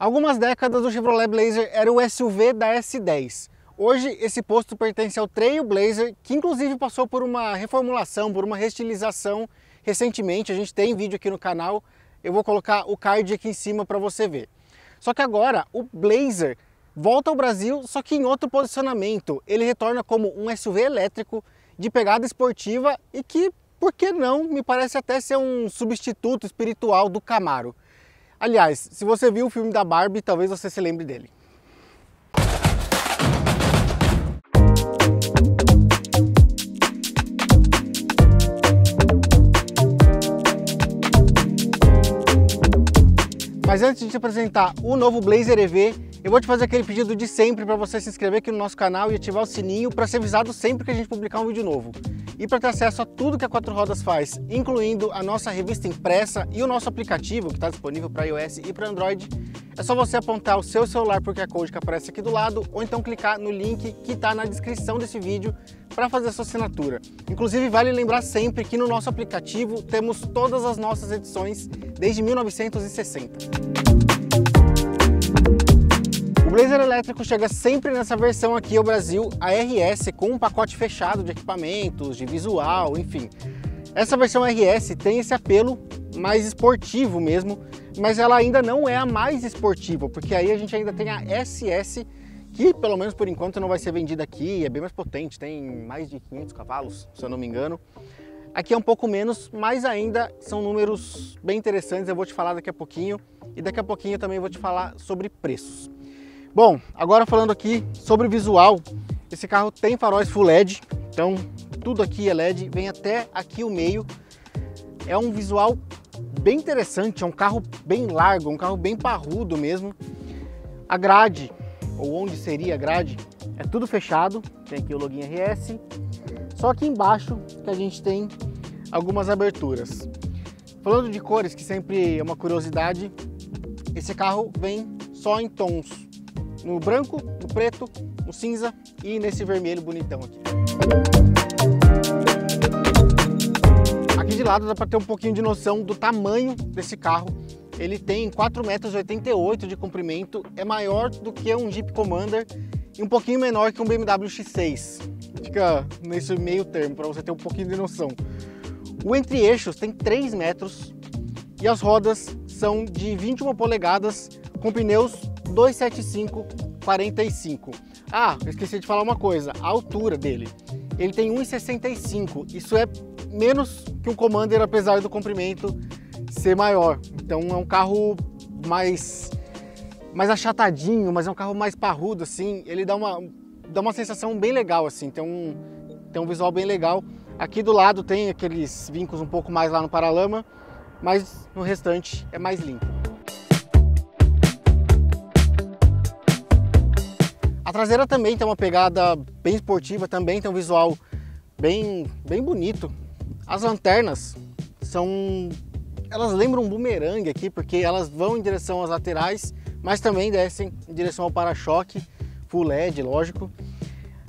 algumas décadas o Chevrolet Blazer era o SUV da S10. Hoje esse posto pertence ao Trail Blazer, que inclusive passou por uma reformulação, por uma restilização recentemente. A gente tem vídeo aqui no canal, eu vou colocar o card aqui em cima para você ver. Só que agora o Blazer volta ao Brasil, só que em outro posicionamento. Ele retorna como um SUV elétrico de pegada esportiva e que, por que não, me parece até ser um substituto espiritual do Camaro. Aliás, se você viu o filme da Barbie, talvez você se lembre dele. Mas antes de te apresentar o novo Blazer EV, eu vou te fazer aquele pedido de sempre para você se inscrever aqui no nosso canal e ativar o sininho para ser avisado sempre que a gente publicar um vídeo novo. E para ter acesso a tudo que a Quatro Rodas faz, incluindo a nossa revista impressa e o nosso aplicativo que está disponível para iOS e para Android, é só você apontar o seu celular para o QR Code que aparece aqui do lado ou então clicar no link que está na descrição desse vídeo para fazer sua assinatura. Inclusive, vale lembrar sempre que no nosso aplicativo temos todas as nossas edições desde 1960. O Blazer elétrico chega sempre nessa versão aqui ao Brasil, a RS, com um pacote fechado de equipamentos, de visual, enfim. Essa versão RS tem esse apelo mais esportivo mesmo, mas ela ainda não é a mais esportiva, porque aí a gente ainda tem a SS, que pelo menos por enquanto não vai ser vendida aqui, é bem mais potente, tem mais de 500 cavalos, se eu não me engano. Aqui é um pouco menos, mas ainda são números bem interessantes, eu vou te falar daqui a pouquinho, e daqui a pouquinho eu também vou te falar sobre preços. Bom, agora falando aqui sobre o visual, esse carro tem faróis Full LED, então tudo aqui é LED, vem até aqui o meio. É um visual bem interessante, é um carro bem largo, um carro bem parrudo mesmo. A grade, ou onde seria a grade, é tudo fechado, tem aqui o login RS. Só aqui embaixo que a gente tem algumas aberturas. Falando de cores, que sempre é uma curiosidade, esse carro vem só em tons no branco, no preto, no cinza e nesse vermelho bonitão aqui. Aqui de lado dá para ter um pouquinho de noção do tamanho desse carro. Ele tem 4,88 metros de comprimento, é maior do que um Jeep Commander e um pouquinho menor que um BMW X6. Fica nesse meio termo para você ter um pouquinho de noção. O entre-eixos tem 3 metros e as rodas são de 21 polegadas com pneus 275 45. Ah, esqueci de falar uma coisa, a altura dele. Ele tem 1,65, isso é menos que um Commander, apesar do comprimento ser maior. Então é um carro mais, mais achatadinho, mas é um carro mais parrudo, assim. Ele dá uma, dá uma sensação bem legal, assim, tem um, tem um visual bem legal. Aqui do lado tem aqueles vincos um pouco mais lá no paralama, mas no restante é mais limpo. A traseira também tem uma pegada bem esportiva, também tem um visual bem, bem bonito. As lanternas são... elas lembram um bumerangue aqui, porque elas vão em direção às laterais, mas também descem em direção ao para-choque, full LED, lógico.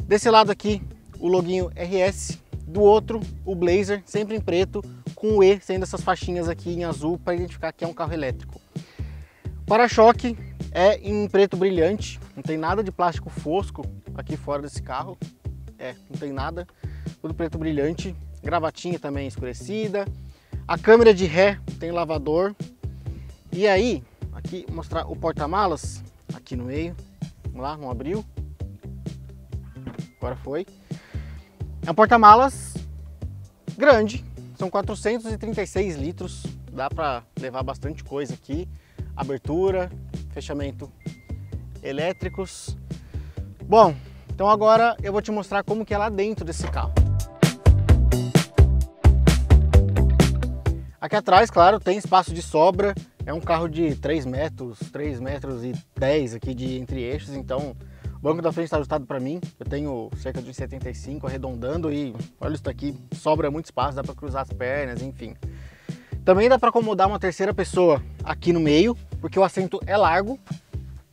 Desse lado aqui, o loginho RS, do outro, o Blazer, sempre em preto, com o E sendo essas faixinhas aqui em azul para identificar que é um carro elétrico. Para-choque é em preto brilhante, não tem nada de plástico fosco aqui fora desse carro. É, não tem nada, tudo preto brilhante. Gravatinha também escurecida. A câmera de ré tem lavador. E aí, aqui mostrar o porta-malas aqui no meio. Vamos lá, não abriu. Agora foi. É um porta-malas grande, são 436 litros, dá para levar bastante coisa aqui. Abertura, fechamento elétricos. Bom, então agora eu vou te mostrar como que é lá dentro desse carro. Aqui atrás, claro, tem espaço de sobra. É um carro de 3 metros, 3 metros e 10 aqui de entre eixos, então o banco da frente está ajustado para mim. Eu tenho cerca de 75 arredondando e olha isso aqui, sobra muito espaço, dá para cruzar as pernas, enfim. Também dá para acomodar uma terceira pessoa aqui no meio, porque o assento é largo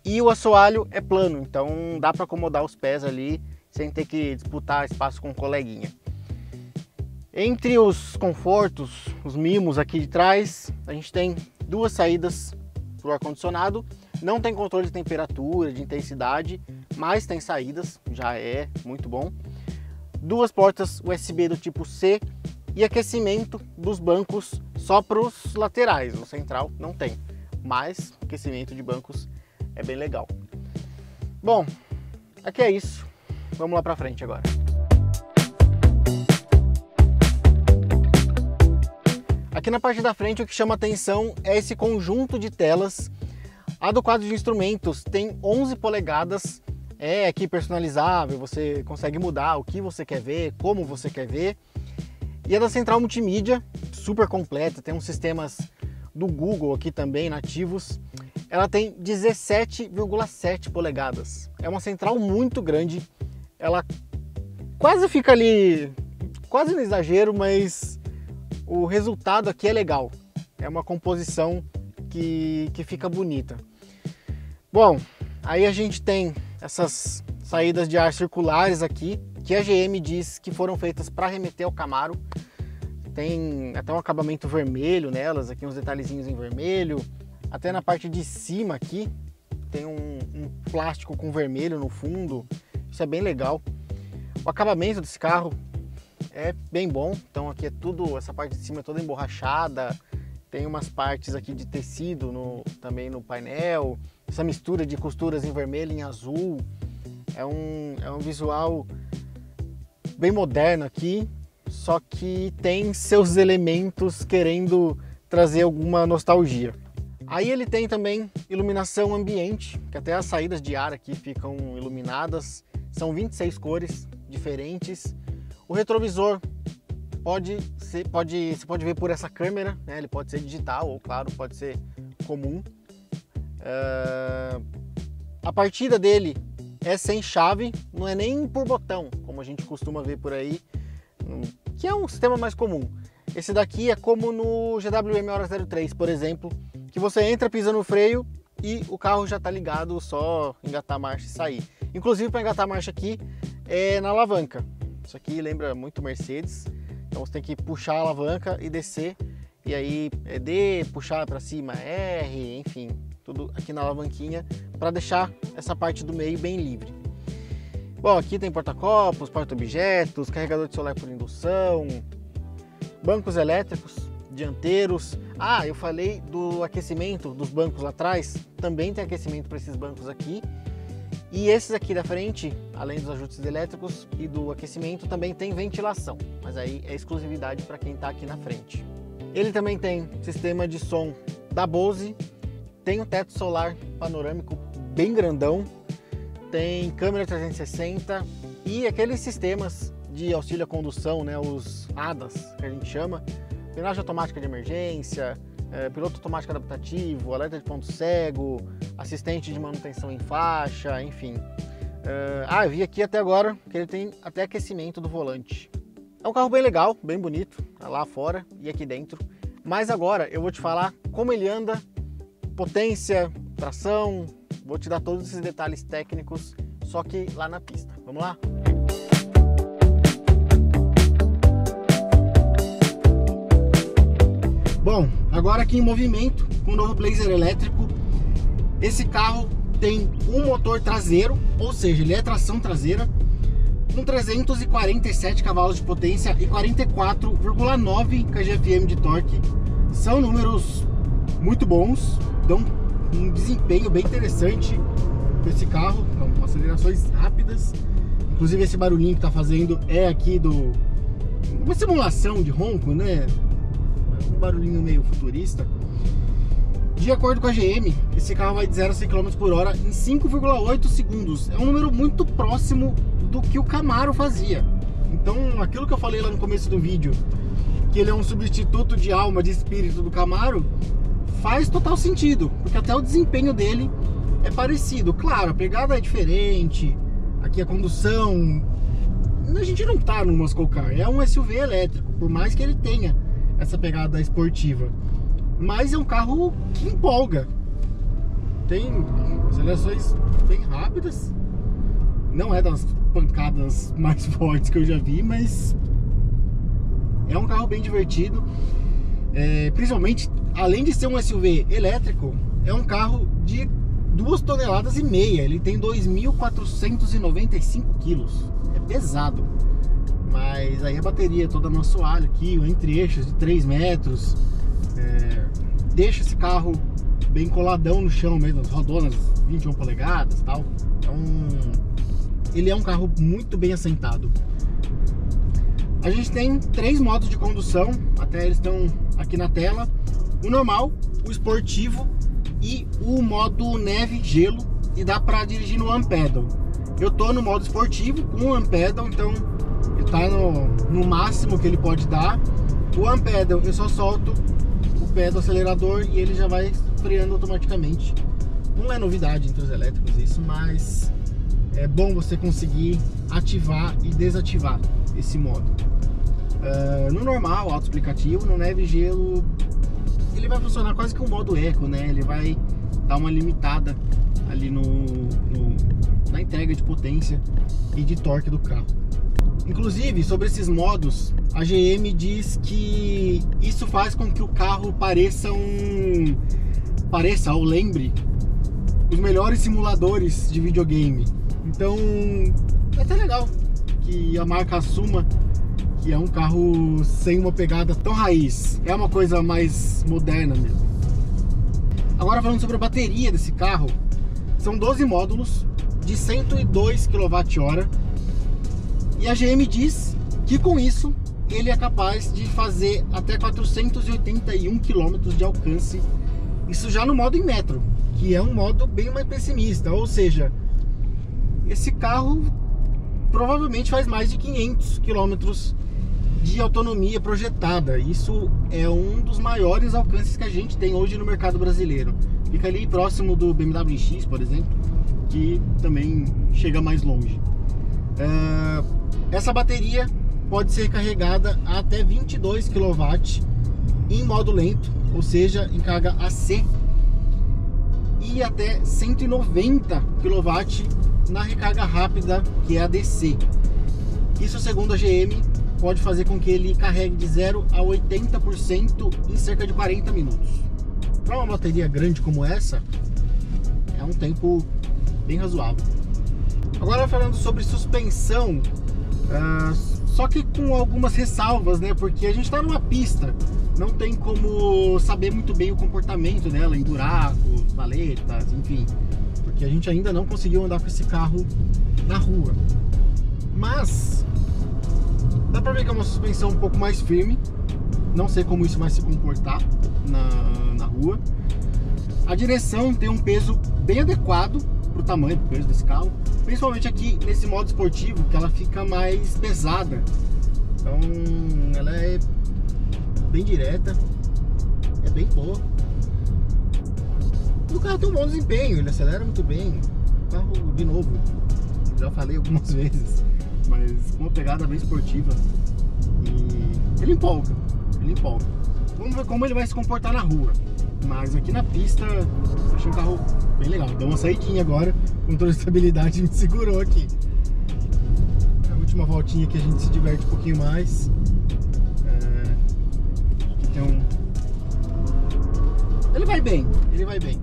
e o assoalho é plano, então dá para acomodar os pés ali sem ter que disputar espaço com o coleguinha. Entre os confortos, os mimos aqui de trás, a gente tem duas saídas para o ar-condicionado Não tem controle de temperatura, de intensidade, mas tem saídas, já é muito bom. Duas portas USB do tipo C e aquecimento dos bancos só para os laterais, no central não tem, mas aquecimento de bancos é bem legal. Bom, aqui é isso. Vamos lá para frente agora. Aqui na parte da frente o que chama atenção é esse conjunto de telas. A do quadro de instrumentos tem 11 polegadas, é aqui personalizável, você consegue mudar o que você quer ver, como você quer ver. E a da central multimídia, super completa, tem uns sistemas do Google aqui também nativos. Ela tem 17,7 polegadas. É uma central muito grande. Ela quase fica ali, quase no exagero, mas o resultado aqui é legal. É uma composição que, que fica bonita. Bom, aí a gente tem essas saídas de ar circulares aqui, que a GM diz que foram feitas para remeter ao Camaro. Tem até um acabamento vermelho nelas, aqui uns detalhezinhos em vermelho. Até na parte de cima aqui tem um, um plástico com vermelho no fundo. Isso é bem legal. O acabamento desse carro é bem bom. Então aqui é tudo, essa parte de cima é toda emborrachada. Tem umas partes aqui de tecido no, também no painel. Essa mistura de costuras em vermelho e em azul. É um, é um visual bem moderno aqui, só que tem seus elementos querendo trazer alguma nostalgia. Aí ele tem também iluminação ambiente, que até as saídas de ar aqui ficam iluminadas. São 26 cores diferentes. O retrovisor pode ser, pode, você pode ver por essa câmera, né? ele pode ser digital ou, claro, pode ser comum. Uh, a partida dele é sem chave, não é nem por botão, como a gente costuma ver por aí, que é um sistema mais comum. Esse daqui é como no GWM Hora 03, por exemplo, que você entra, pisa no freio e o carro já está ligado, só engatar a marcha e sair. Inclusive para engatar a marcha aqui é na alavanca. Isso aqui lembra muito Mercedes. Então você tem que puxar a alavanca e descer. E aí é D, puxar para cima R, enfim, tudo aqui na alavanquinha para deixar essa parte do meio bem livre. Bom, aqui tem porta-copos, porta-objetos, carregador de celular por indução, bancos elétricos, dianteiros. Ah, eu falei do aquecimento dos bancos lá atrás, também tem aquecimento para esses bancos aqui. E esses aqui da frente, além dos ajustes elétricos e do aquecimento, também tem ventilação, mas aí é exclusividade para quem está aqui na frente. Ele também tem sistema de som da Bose, tem um teto solar panorâmico bem grandão, tem câmera 360 e aqueles sistemas de auxílio à condução, né, os ADAS que a gente chama, frenagem automática de emergência, é, piloto automático adaptativo, alerta de ponto cego, assistente de manutenção em faixa, enfim. É, ah, vi aqui até agora que ele tem até aquecimento do volante. É um carro bem legal, bem bonito, tá lá fora e aqui dentro. Mas agora eu vou te falar como ele anda, potência, tração, vou te dar todos esses detalhes técnicos, só que lá na pista. Vamos lá? Bom, agora aqui em movimento, com o novo Blazer elétrico, esse carro tem um motor traseiro, ou seja, ele é tração traseira, com 347 cavalos de potência e 44,9 kgfm de torque. São números muito bons, dão um desempenho bem interessante desse carro, com acelerações rápidas. Inclusive esse barulhinho que está fazendo é aqui do uma simulação de ronco, né? um barulhinho meio futurista. De acordo com a GM, esse carro vai de 0 a 100 km por hora em 5,8 segundos. É um número muito próximo do que o Camaro fazia. Então, aquilo que eu falei lá no começo do vídeo, que ele é um substituto de alma, de espírito do Camaro, faz total sentido, porque até o desempenho dele é parecido. Claro, a pegada é diferente, aqui a condução. A gente não tá no Muscle Car, é um SUV elétrico, por mais que ele tenha essa pegada esportiva. Mas é um carro que empolga. Tem acelerações bem rápidas. Não é das pancadas mais fortes que eu já vi, mas é um carro bem divertido. É, principalmente, além de ser um SUV elétrico, é um carro de duas toneladas e meia. Ele tem 2.495 quilos. É pesado. Mas aí a bateria toda no assoalho aqui, o entre-eixos de 3 metros. É, deixa esse carro bem coladão no chão mesmo, as rodonas 21 polegadas tal. Então, ele é um carro muito bem assentado. A gente tem três modos de condução, até eles estão aqui na tela. O normal, o esportivo e o modo neve gelo e dá para dirigir no Pedal. Eu tô no modo esportivo com Pedal, então ele tá no, no máximo que ele pode dar. O Pedal eu só solto pé do acelerador e ele já vai freando automaticamente. Não é novidade entre os elétricos isso, mas é bom você conseguir ativar e desativar esse modo. Uh, no normal, auto-explicativo, no neve gelo, ele vai funcionar quase que um modo eco, né? Ele vai dar uma limitada ali no, no, na entrega de potência e de torque do carro. Inclusive, sobre esses modos, a GM diz que isso faz com que o carro pareça um pareça ou lembre os melhores simuladores de videogame. Então, é até legal que a marca assuma que é um carro sem uma pegada tão raiz. É uma coisa mais moderna mesmo. Agora falando sobre a bateria desse carro, são 12 módulos de 102 kWh e a GM diz que com isso ele é capaz de fazer até 481 km de alcance, isso já no modo em metro, que é um modo bem mais pessimista, ou seja, esse carro provavelmente faz mais de 500 km de autonomia projetada. Isso é um dos maiores alcances que a gente tem hoje no mercado brasileiro. Fica ali próximo do BMW X, por exemplo, que também chega mais longe. Uh, essa bateria pode ser carregada a até 22 kW em modo lento, ou seja, em carga AC, e até 190 kW na recarga rápida, que é a DC. Isso segundo a GM pode fazer com que ele carregue de 0 a 80% em cerca de 40 minutos. Para uma bateria grande como essa, é um tempo bem razoável. Agora falando sobre suspensão, uh, só que com algumas ressalvas, né? Porque a gente está numa pista, não tem como saber muito bem o comportamento dela em buracos, valetas, enfim. Porque a gente ainda não conseguiu andar com esse carro na rua. Mas Dá pra ver que é uma suspensão um pouco mais firme. Não sei como isso vai se comportar na, na rua. A direção tem um peso bem adequado pro tamanho do peso desse carro. Principalmente aqui nesse modo esportivo, que ela fica mais pesada. Então ela é bem direta. É bem boa. E o carro tem um bom desempenho, ele acelera muito bem. O carro, de novo, já falei algumas vezes mas com uma pegada bem esportiva. E ele empolga, ele empolga. Vamos ver como ele vai se comportar na rua. Mas aqui na pista, achei um carro bem legal. Deu uma saidinha agora, controle de estabilidade me segurou aqui. É a última voltinha que a gente se diverte um pouquinho mais. É... Aqui tem um... Ele vai bem, ele vai bem.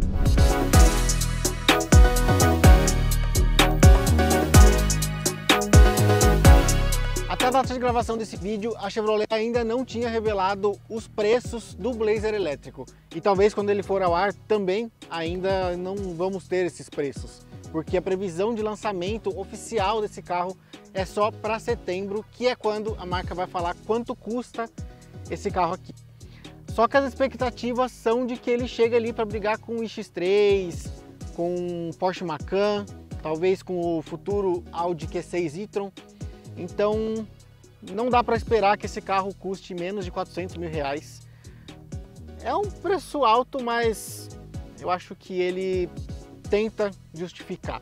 Até a data de gravação desse vídeo, a Chevrolet ainda não tinha revelado os preços do Blazer elétrico. E talvez quando ele for ao ar também ainda não vamos ter esses preços. Porque a previsão de lançamento oficial desse carro é só para setembro, que é quando a marca vai falar quanto custa esse carro aqui. Só que as expectativas são de que ele chegue ali para brigar com o iX3, com o Porsche Macan, talvez com o futuro Audi Q6 e-tron. Então não dá para esperar que esse carro custe menos de 400 mil reais. É um preço alto, mas eu acho que ele tenta justificar.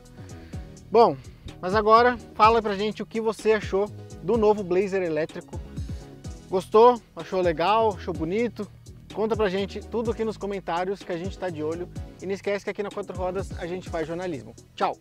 Bom, mas agora fala pra gente o que você achou do novo Blazer elétrico. Gostou? Achou legal? Achou bonito? Conta pra gente tudo aqui nos comentários que a gente tá de olho. E não esquece que aqui na Quatro Rodas a gente faz jornalismo. Tchau!